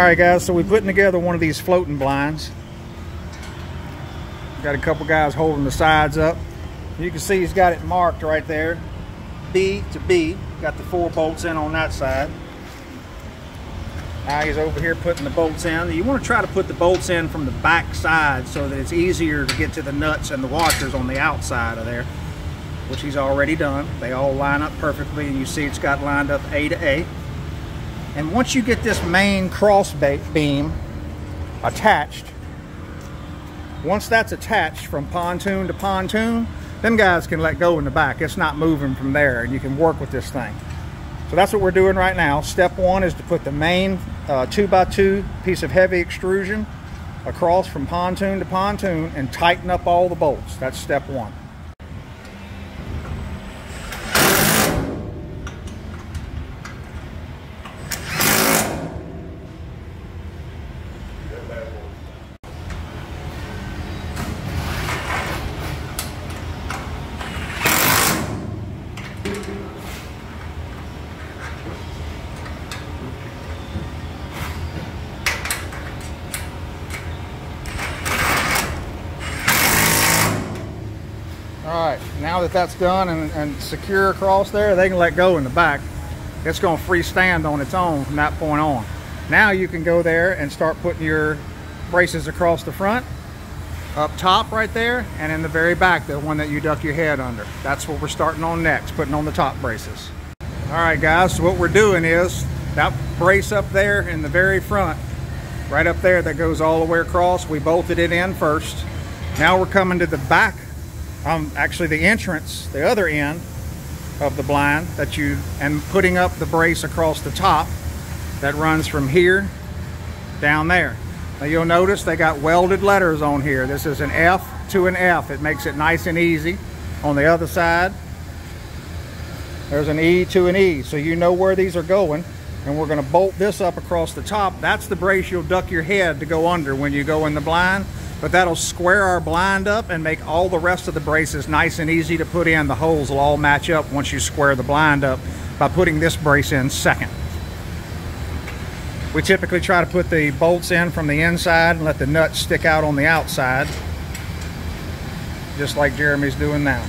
All right, guys, so we're putting together one of these floating blinds. Got a couple guys holding the sides up. You can see he's got it marked right there. B to B. Got the four bolts in on that side. Now he's over here putting the bolts in. You want to try to put the bolts in from the back side so that it's easier to get to the nuts and the washers on the outside of there, which he's already done. They all line up perfectly and you see it's got lined up A to A. And once you get this main cross beam attached, once that's attached from pontoon to pontoon, them guys can let go in the back. It's not moving from there and you can work with this thing. So that's what we're doing right now. Step one is to put the main uh, two by two piece of heavy extrusion across from pontoon to pontoon and tighten up all the bolts. That's step one. All right, now that that's done and, and, secure across there, they can let go in the back. It's gonna freestand on its own from that point on. Now you can go there and start putting your braces across the front, up top right there, and in the very back, the one that you duck your head under. That's what we're starting on next, putting on the top braces. All right, guys, so what we're doing is that brace up there in the very front, right up there that goes all the way across, we bolted it in first. Now we're coming to the back um, actually the entrance, the other end of the blind that you, and putting up the brace across the top that runs from here down there. Now you'll notice they got welded letters on here. This is an F to an F. It makes it nice and easy. On the other side, there's an E to an E. So you know where these are going. And we're gonna bolt this up across the top. That's the brace you'll duck your head to go under when you go in the blind but that'll square our blind up and make all the rest of the braces nice and easy to put in. The holes will all match up once you square the blind up by putting this brace in second. We typically try to put the bolts in from the inside and let the nuts stick out on the outside, just like Jeremy's doing now.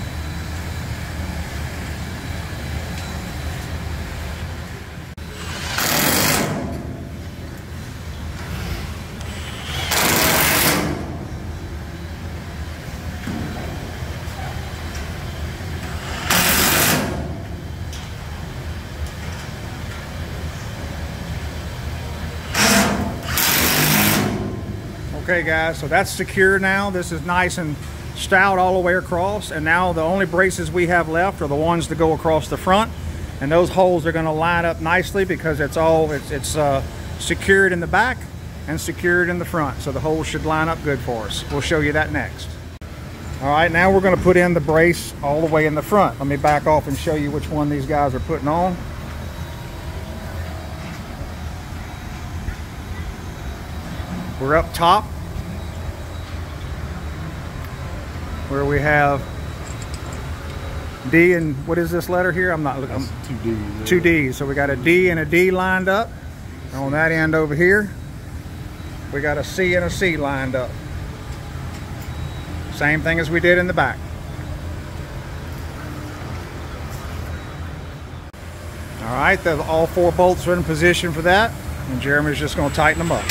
Okay guys, so that's secure now. This is nice and stout all the way across. And now the only braces we have left are the ones to go across the front. And those holes are gonna line up nicely because it's all, it's, it's uh, secured in the back and secured in the front. So the holes should line up good for us. We'll show you that next. All right, now we're gonna put in the brace all the way in the front. Let me back off and show you which one these guys are putting on. We're up top where we have D and what is this letter here? I'm not looking. two D's. Two D's. So we got a D and a D lined up. And on that end over here, we got a C and a C lined up. Same thing as we did in the back. All right, the, all four bolts are in position for that. And Jeremy's just gonna tighten them up.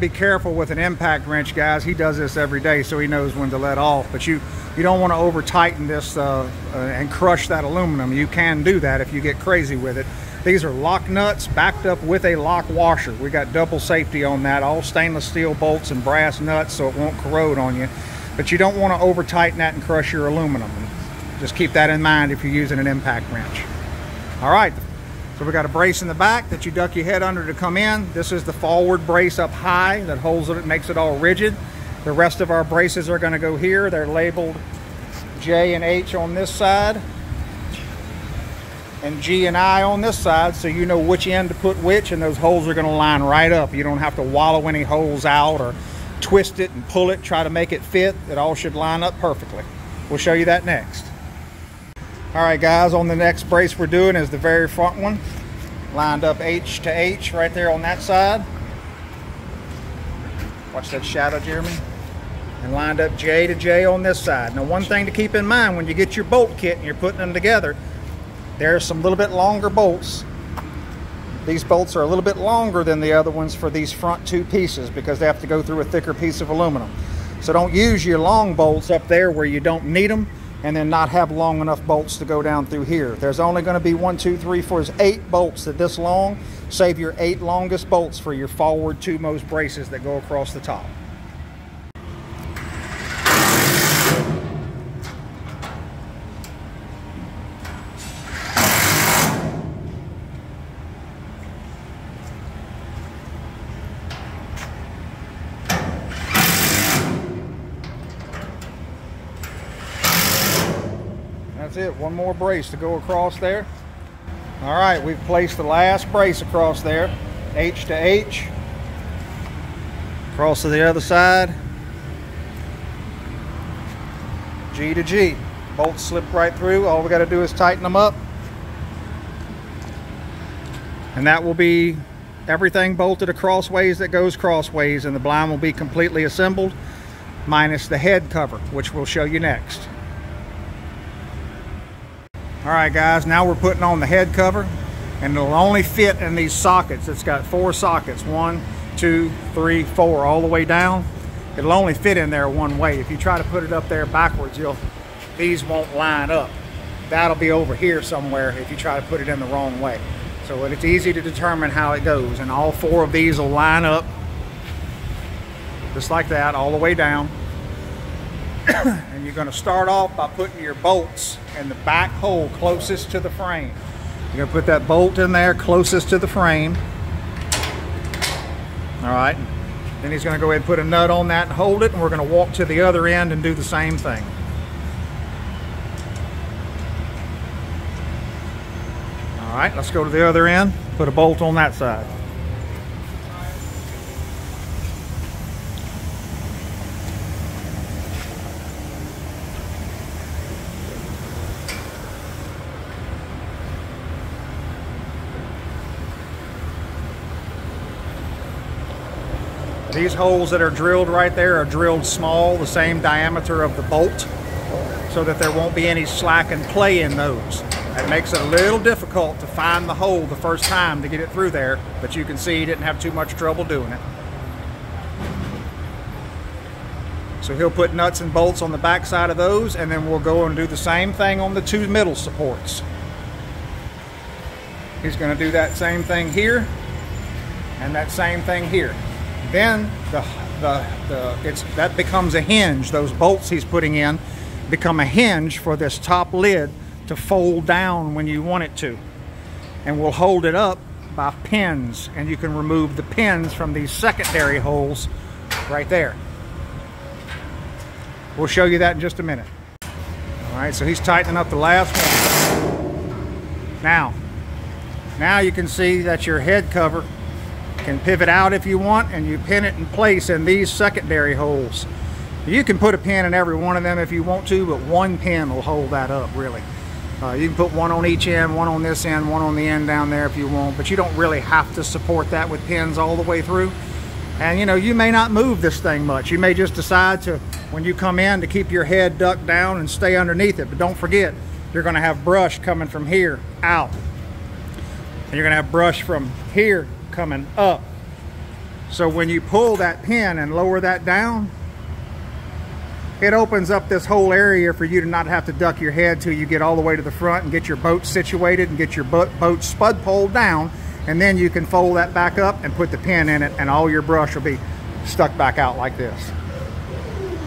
To be careful with an impact wrench, guys. He does this every day, so he knows when to let off. But you, you don't want to over tighten this uh, uh, and crush that aluminum. You can do that if you get crazy with it. These are lock nuts backed up with a lock washer. We got double safety on that, all stainless steel bolts and brass nuts so it won't corrode on you. But you don't want to over tighten that and crush your aluminum. Just keep that in mind if you're using an impact wrench. All right, so we've got a brace in the back that you duck your head under to come in. This is the forward brace up high that holds it, and makes it all rigid. The rest of our braces are going to go here. They're labeled J and H on this side and G and I on this side so you know which end to put which and those holes are going to line right up. You don't have to wallow any holes out or twist it and pull it, try to make it fit. It all should line up perfectly. We'll show you that next. All right guys, on the next brace we're doing is the very front one. Lined up H to H right there on that side. Watch that shadow, Jeremy. And lined up J to J on this side. Now one thing to keep in mind when you get your bolt kit and you're putting them together, there's some little bit longer bolts. These bolts are a little bit longer than the other ones for these front two pieces because they have to go through a thicker piece of aluminum. So don't use your long bolts up there where you don't need them and then not have long enough bolts to go down through here. There's only going to be one, two, three, four, eight bolts that this long. Save your eight longest bolts for your forward two most braces that go across the top. That's it, one more brace to go across there. All right, we've placed the last brace across there. H to H. Across to the other side. G to G. Bolts slip right through. All we got to do is tighten them up. And that will be everything bolted acrossways that goes crossways and the blind will be completely assembled minus the head cover, which we'll show you next. All right, guys, now we're putting on the head cover and it'll only fit in these sockets. It's got four sockets, one, two, three, four, all the way down. It'll only fit in there one way. If you try to put it up there backwards, you'll these won't line up. That'll be over here somewhere if you try to put it in the wrong way. So it's easy to determine how it goes. And all four of these will line up just like that, all the way down. and you're going to start off by putting your bolts in the back hole closest to the frame. You're going to put that bolt in there closest to the frame. All right. Then he's going to go ahead and put a nut on that and hold it, and we're going to walk to the other end and do the same thing. All right, let's go to the other end, put a bolt on that side. These holes that are drilled right there are drilled small, the same diameter of the bolt, so that there won't be any slack and play in those. That makes it a little difficult to find the hole the first time to get it through there, but you can see he didn't have too much trouble doing it. So he'll put nuts and bolts on the back side of those, and then we'll go and do the same thing on the two middle supports. He's going to do that same thing here, and that same thing here. Then the, the, the, it's, that becomes a hinge. Those bolts he's putting in become a hinge for this top lid to fold down when you want it to. And we'll hold it up by pins and you can remove the pins from these secondary holes right there. We'll show you that in just a minute. All right, so he's tightening up the last one. Now, now you can see that your head cover can pivot out if you want and you pin it in place in these secondary holes. You can put a pin in every one of them if you want to, but one pin will hold that up really. Uh, you can put one on each end, one on this end, one on the end down there if you want, but you don't really have to support that with pins all the way through. And you know, you may not move this thing much. You may just decide to, when you come in, to keep your head ducked down and stay underneath it. But don't forget, you're gonna have brush coming from here out. And you're gonna have brush from here coming up. So when you pull that pin and lower that down, it opens up this whole area for you to not have to duck your head till you get all the way to the front and get your boat situated and get your boat, spud pole down. And then you can fold that back up and put the pin in it and all your brush will be stuck back out like this.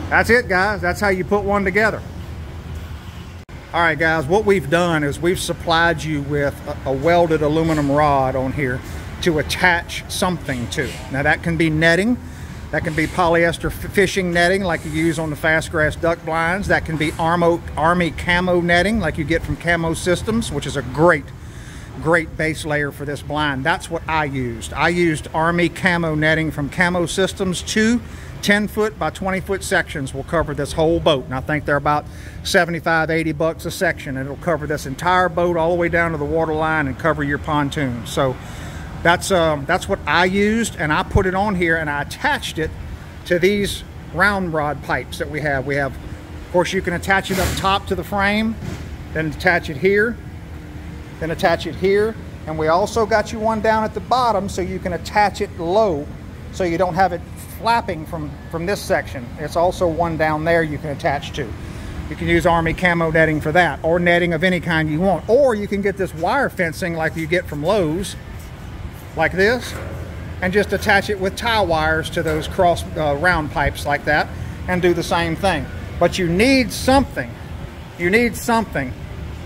That's it guys, that's how you put one together. All right guys, what we've done is we've supplied you with a, a welded aluminum rod on here to attach something to. Now that can be netting, That can be polyester fishing netting like you use on the fast grass duck blinds. That can be Armo, Army camo netting like you get from Camo Systems, which is a great, great base layer for this blind. That's what I used. I used Army camo netting from Camo Systems. Two 10 foot by 20 foot sections will cover this whole boat. And I think they're about 75, 80 bucks a section. And it'll cover this entire boat all the way down to the water line and cover your pontoon. So that's, um, that's what I used and I put it on here and I attached it to these round rod pipes that we have. We have, of course, you can attach it up top to the frame, then attach it here, then attach it here. And we also got you one down at the bottom so you can attach it low so you don't have it flapping from, from this section. It's also one down there you can attach to. You can use Army camo netting for that, or netting of any kind you want. Or you can get this wire fencing like you get from Lowe's, like this and just attach it with tie wires to those cross uh, round pipes like that and do the same thing. But you need something, you need something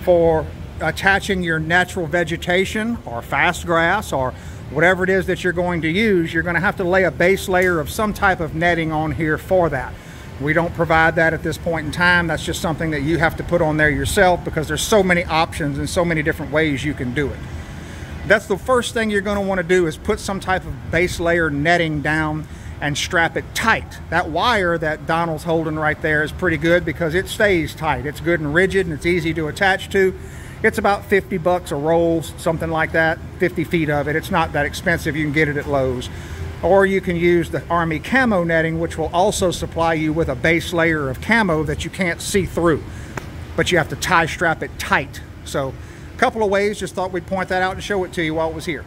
for attaching your natural vegetation or fast grass or whatever it is that you're going to use, you're going to have to lay a base layer of some type of netting on here for that. We don't provide that at this point in time. That's just something that you have to put on there yourself because there's so many options and so many different ways you can do it that's the first thing you're going to want to do is put some type of base layer netting down and strap it tight. That wire that Donald's holding right there is pretty good because it stays tight. It's good and rigid and it's easy to attach to. It's about 50 bucks a roll, something like that, 50 feet of it. It's not that expensive. You can get it at Lowe's. Or you can use the Army camo netting, which will also supply you with a base layer of camo that you can't see through. But you have to tie strap it tight. So couple of ways, just thought we'd point that out and show it to you while it was here.